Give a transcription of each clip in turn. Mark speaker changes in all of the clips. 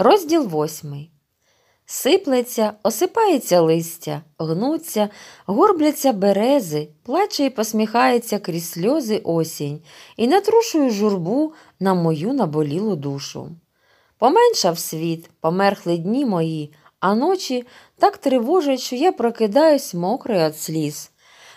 Speaker 1: Розділ восьмий. Сиплеться, осипається листя, гнуться, горбляться берези, плаче і посміхається крізь сльози осінь і натрушує журбу на мою наболілу душу. Поменшав світ, померхли дні мої, а ночі так тривожать, що я прокидаюсь мокрий від сліз.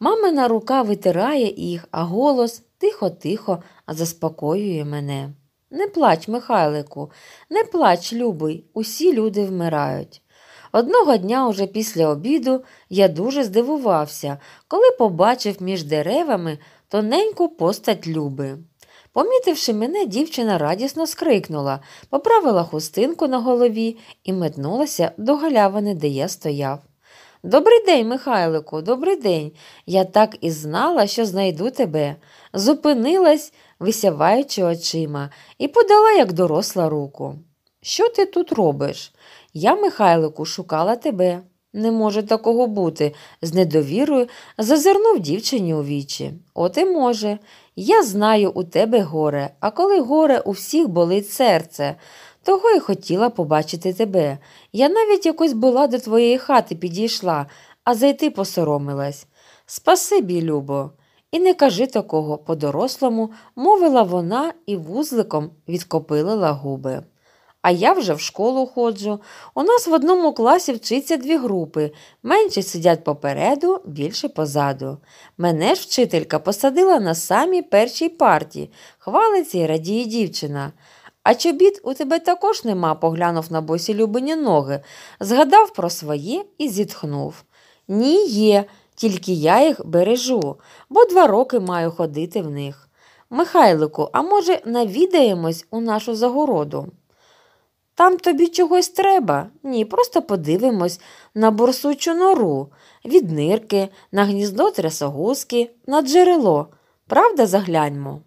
Speaker 1: Мамина рука витирає їх, а голос тихо-тихо заспокоює мене. Не плач, Михайлику, не плач, любий, усі люди вмирають. Одного дня, уже після обіду, я дуже здивувався, коли побачив між деревами тоненьку постать Люби. Помітивши мене, дівчина радісно скрикнула, поправила хустинку на голові і метнулася до галявини, де я стояв. Добрий день, Михайлику, добрий день. Я так і знала, що знайду тебе. Зупинилась, висяваючи очима, і подала, як доросла руку. Що ти тут робиш? Я, Михайлику, шукала тебе. Не може такого бути, з недовірою зазирнув дівчині у вічі. От і може. Я знаю, у тебе горе, а коли горе у всіх болить серце. Того й хотіла побачити тебе. Я навіть якось була до твоєї хати підійшла, а зайти посоромилась. Спасибі, Любо. І не кажи такого по-дорослому, мовила вона і вузликом відкопилила губи. А я вже в школу ходжу. У нас в одному класі вчиться дві групи. Менші сидять попереду, більше позаду. Мене ж вчителька посадила на самій першій парті. Хвалиться і радіє дівчина. А чобіт у тебе також нема, поглянув на босі любині ноги, згадав про своє і зітхнув. Ні, є, тільки я їх бережу, бо два роки маю ходити в них. Михайлику, а може, навідаємось у нашу загороду? Там тобі чогось треба? Ні, просто подивимось на борсучу нору, від нирки, на гніздо трясогузки, на джерело. Правда, загляньмо?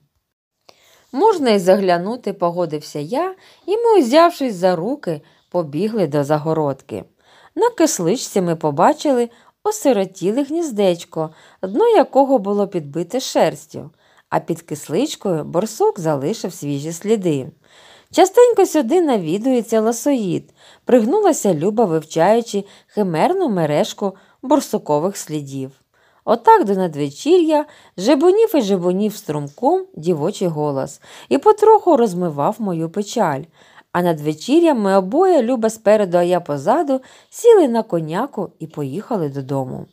Speaker 1: Можна й заглянути, погодився я, і ми, узявшись за руки, побігли до загородки. На кисличці ми побачили осиротіле гніздечко, дно якого було підбите шерстю, а під кисличкою борсук залишив свіжі сліди. Частенько сюди навідується ласоїд, пригнулася Люба, вивчаючи химерну мережку борсукових слідів. Отак до надвечір'я жебунів і жебунів струмком дівочий голос і потроху розмивав мою печаль. А надвечір'я ми обоє, Люба спереду, а я позаду, сіли на коняку і поїхали додому.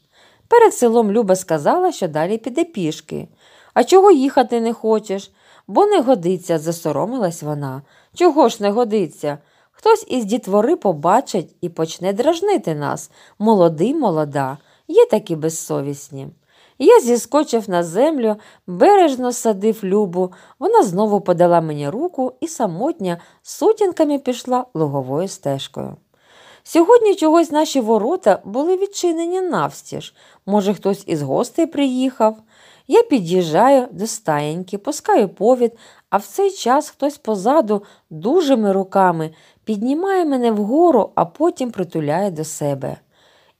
Speaker 1: Перед селом Люба сказала, що далі піде пішки. А чого їхати не хочеш? Бо не годиться, засоромилась вона. Чого ж не годиться? Хтось із дітвори побачить і почне дражнити нас. Молодий, молода, є такі безсовісні. Я зіскочив на землю, бережно садив Любу, вона знову подала мені руку і самотня сутінками пішла луговою стежкою. Сьогодні чогось наші ворота були відчинені навстіж. Може, хтось із гостей приїхав. Я під'їжджаю до стаєньки, пускаю повід, а в цей час хтось позаду дужими руками піднімає мене вгору, а потім притуляє до себе.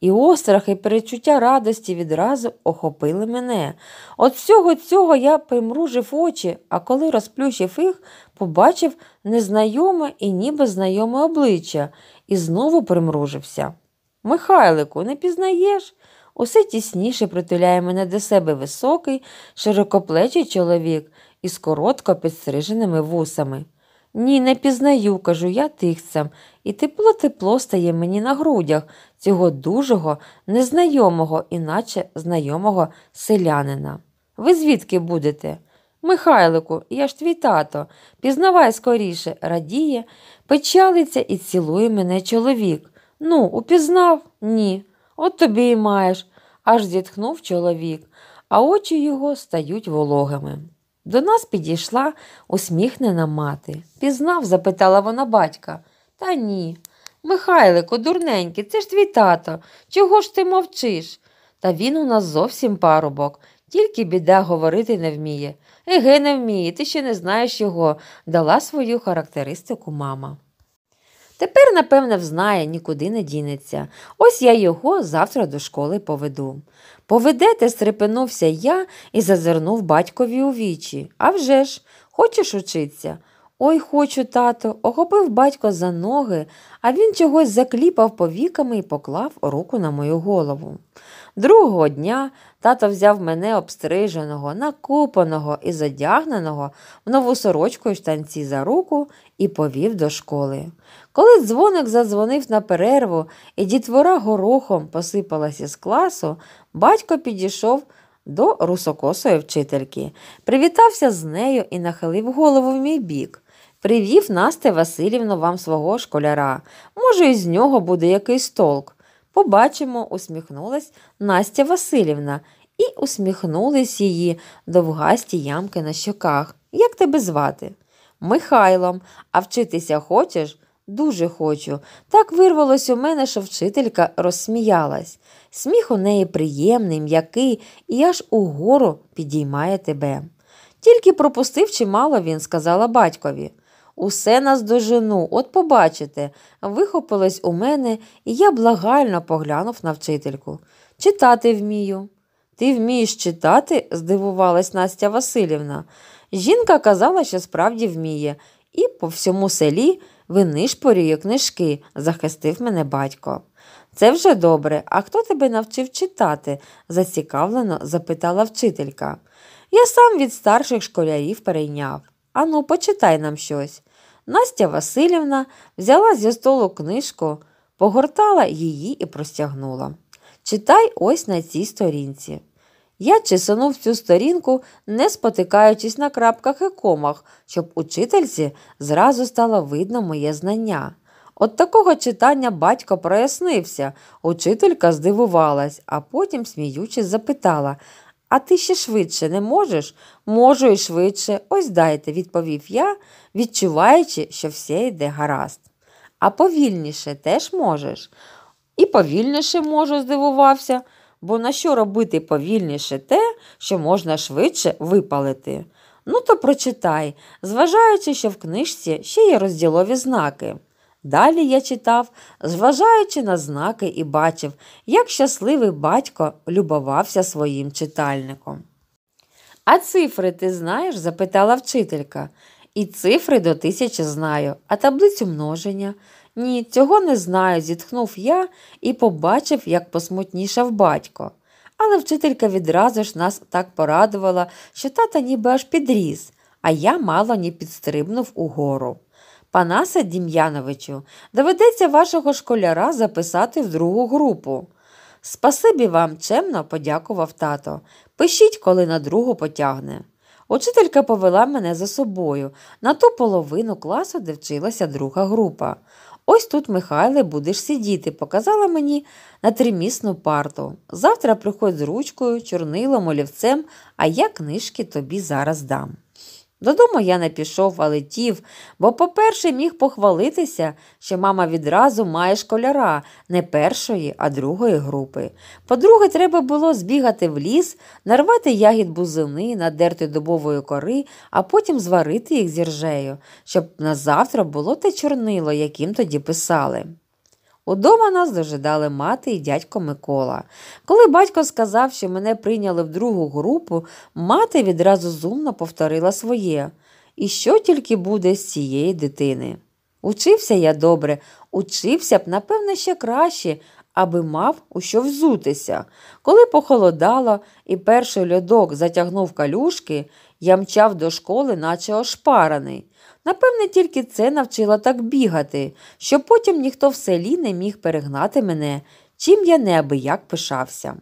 Speaker 1: І острах, і перечуття радості відразу охопили мене. От всього цього я примружив очі, а коли розплющив їх, побачив незнайоме і ніби знайоме обличчя і знову примружився. Михайлику, не пізнаєш? Усе тісніше притуляє мене до себе високий, широкоплечий чоловік із коротко підстриженими вусами. Ні, не пізнаю, кажу я тихцем, і тепло тепло стає мені на грудях цього дужого, незнайомого, іначе знайомого селянина. Ви звідки будете? Михайлику, я ж твій тато, пізнавай скоріше, радіє, печалиться і цілує мене чоловік. Ну, упізнав? Ні. От тобі і маєш, аж зітхнув чоловік, а очі його стають вологими. До нас підійшла усміхнена мати. Пізнав? запитала вона батька. Та ні. Михайлику, дурненький, це ж твій тато. Чого ж ти мовчиш? Та він у нас зовсім парубок, тільки біда говорити не вміє. Еге, не вміє, ти ще не знаєш його, дала свою характеристику мама. Тепер, напевне, взнає, нікуди не дінеться. Ось я його завтра до школи поведу. Поведете, стрепенувся я і зазирнув батькові у вічі. «А вже ж, хочеш учитися? Ой, хочу, тато, охопив батько за ноги, а він чогось закліпав повіками і поклав руку на мою голову. Другого дня тато взяв мене обстриженого, накупаного і задягненого в нову сорочку і штанці за руку і повів до школи. Коли дзвоник задзвонив на перерву і дітвора горохом посипалась із класу, батько підійшов до русокосої вчительки, привітався з нею і нахилив голову в мій бік. Привів Настя Васильівну вам свого школяра. Може, із нього буде якийсь толк. Побачимо, усміхнулась Настя Васильівна і усміхнулись її довгасті ямки на щоках. Як тебе звати? Михайлом, а вчитися хочеш? Дуже хочу. Так вирвалось у мене, що вчителька розсміялась. Сміх у неї приємний, м'який і аж угору підіймає тебе. Тільки пропустив чимало він, сказала батькові. Усе нас дожену, от побачите, вихопилось у мене, і я благально поглянув на вчительку. Читати вмію. Ти вмієш читати? здивувалась Настя Васильівна. Жінка казала, що справді вміє, і по всьому селі винишпорює книжки, захистив мене батько. Це вже добре, а хто тебе навчив читати? зацікавлено запитала вчителька. Я сам від старших школярів перейняв. Ану, почитай нам щось. Настя Васильівна взяла зі столу книжку, погортала її і простягнула. Читай ось на цій сторінці. Я чесанув цю сторінку, не спотикаючись на крапках і комах, щоб учительці зразу стало видно моє знання. От такого читання батько прояснився. Учителька здивувалась, а потім, сміючись, запитала А ти ще швидше не можеш? Можу і швидше. Ось дайте, відповів я, відчуваючи, що все йде гаразд. А повільніше теж можеш. І повільніше можу, здивувався, бо на що робити повільніше те, що можна швидше випалити? Ну, то прочитай, зважаючи, що в книжці ще є розділові знаки. Далі я читав, зважаючи на знаки, і бачив, як щасливий батько любувався своїм читальником. А цифри ти знаєш? запитала вчителька. І цифри до тисячі знаю, а таблицю множення. Ні, цього не знаю, зітхнув я і побачив, як посмутнішав батько. Але вчителька відразу ж нас так порадувала, що тата ніби аж підріс, а я мало не підстрибнув угору. Панасе Дім'яновичу, доведеться вашого школяра записати в другу групу. Спасибі вам, чемно подякував тато. Пишіть, коли на другу потягне. Учителька повела мене за собою на ту половину класу, де вчилася друга група. Ось тут, Михайле, будеш сидіти, показала мені на тримісну парту. Завтра приходь з ручкою, чорнилом, олівцем, а я книжки тобі зараз дам. Додому я не пішов, а летів, бо, по-перше, міг похвалитися, що мама відразу має школяра не першої, а другої групи. По-друге, треба було збігати в ліс, нарвати ягід бузини, надерти дубової кори, а потім зварити їх з ржею, щоб на завтра було те чорнило, яким тоді писали. Удома нас дожидали мати і дядько Микола. Коли батько сказав, що мене прийняли в другу групу, мати відразу зумно повторила своє. І що тільки буде з цієї дитини? Учився я добре, учився б, напевне, ще краще, аби мав у що взутися. Коли похолодало і перший льодок затягнув калюшки, я мчав до школи, наче ошпараний. Напевне, тільки це навчила так бігати, що потім ніхто в селі не міг перегнати мене, чим я неабияк пишався.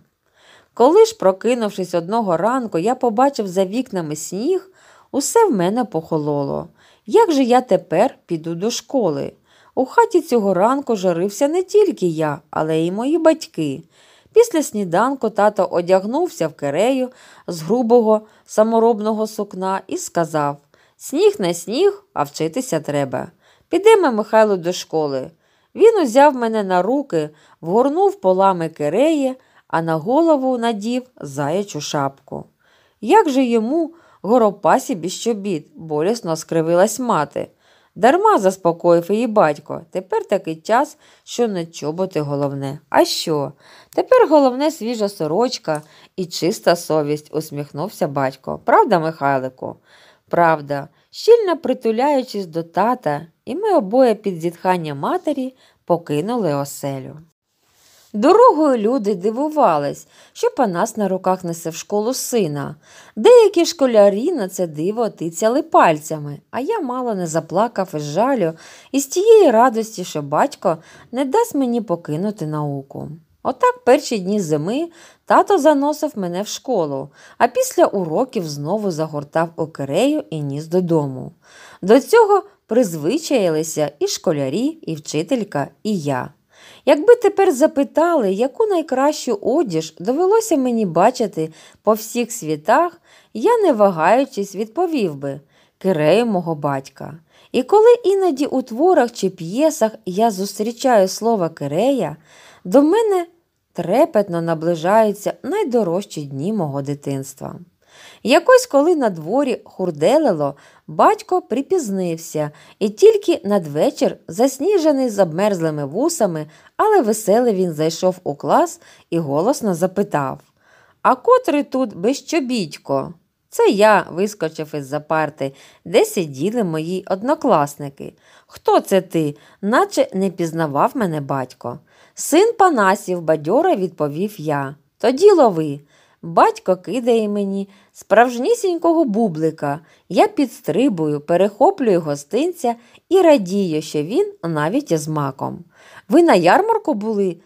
Speaker 1: Коли ж, прокинувшись одного ранку, я побачив за вікнами сніг, усе в мене похололо. Як же я тепер піду до школи? У хаті цього ранку жарився не тільки я, але й мої батьки. Після сніданку тато одягнувся в керею з грубого саморобного сукна і сказав Сніг не сніг, а вчитися треба. Підемо, Михайло, до школи. Він узяв мене на руки, вгорнув полами киреї, а на голову надів заячу шапку. Як же йому, горопасі без чобіт, болісно скривилась мати. Дарма заспокоїв її батько. Тепер такий час, що не чоботи головне. А що? Тепер головне свіжа сорочка і чиста совість, усміхнувся батько. Правда, Михайлику? Правда, щільно притуляючись до тата, і ми обоє під зітхання матері покинули оселю. Дорогою люди дивувались, що Панас на руках несе в школу сина. Деякі школярі на це диво тицяли пальцями, а я мало не заплакав із жалю і з тієї радості, що батько не дасть мені покинути науку. Отак перші дні зими тато заносив мене в школу, а після уроків знову загортав окерею і ніс додому. До цього призвичаїлися і школярі, і вчителька, і я. Якби тепер запитали, яку найкращу одіж довелося мені бачити по всіх світах, я, не вагаючись, відповів би кирею мого батька. І коли іноді у творах чи п'єсах я зустрічаю слово кирея, до мене трепетно наближаються найдорожчі дні мого дитинства. Якось, коли на дворі хурделило, батько припізнився і тільки надвечір, засніжений з вусами, але веселий він зайшов у клас і голосно запитав А котрий тут безчобітько? Це я вискочив із за парти, де сиділи мої однокласники. Хто це ти? Наче не пізнавав мене батько. Син Панасів, бадьоро відповів я. Тоді лови. Батько кидає мені справжнісінького бублика. Я підстрибую, перехоплюю гостинця і радію, що він навіть із маком. Ви на ярмарку були?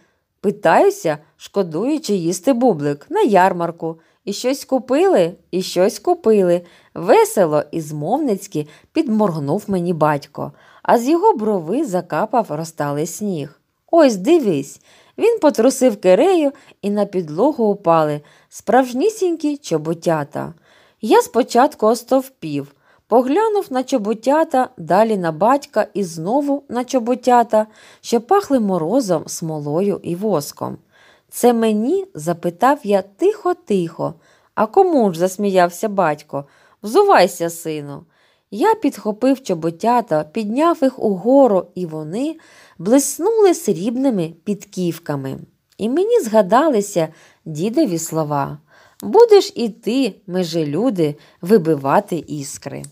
Speaker 1: Питаюся, шкодуючи їсти бублик на ярмарку. І щось купили, і щось купили. Весело і змовницьки підморгнув мені батько, а з його брови закапав розталий сніг. Ось дивись. Він потрусив кирею і на підлогу упали справжнісінькі чоботята. Я спочатку остовпів, поглянув на чоботята, далі на батька і знову на чоботята, що пахли морозом, смолою і воском. Це мені? запитав я тихо-тихо. А кому ж засміявся батько? Взувайся, сину. Я підхопив чоботята, підняв їх угору, і вони блиснули срібними підківками. І мені згадалися дідові слова Будеш і ти, межи люди, вибивати іскри.